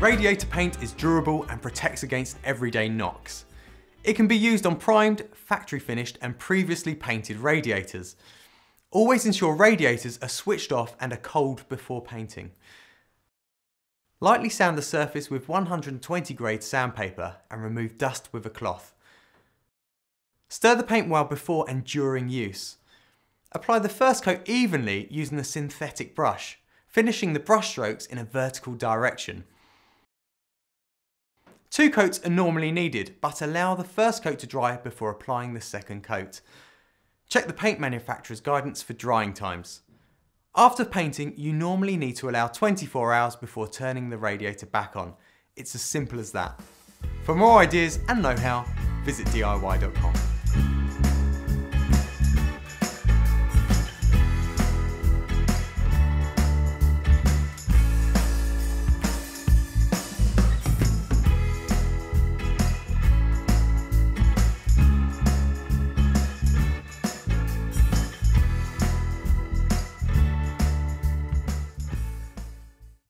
Radiator paint is durable and protects against everyday knocks. It can be used on primed, factory finished and previously painted radiators. Always ensure radiators are switched off and are cold before painting. Lightly sand the surface with 120 grade sandpaper and remove dust with a cloth. Stir the paint well before and during use. Apply the first coat evenly using a synthetic brush, finishing the brush strokes in a vertical direction. Two coats are normally needed, but allow the first coat to dry before applying the second coat. Check the paint manufacturer's guidance for drying times. After painting, you normally need to allow 24 hours before turning the radiator back on. It's as simple as that. For more ideas and know-how, visit DIY.com.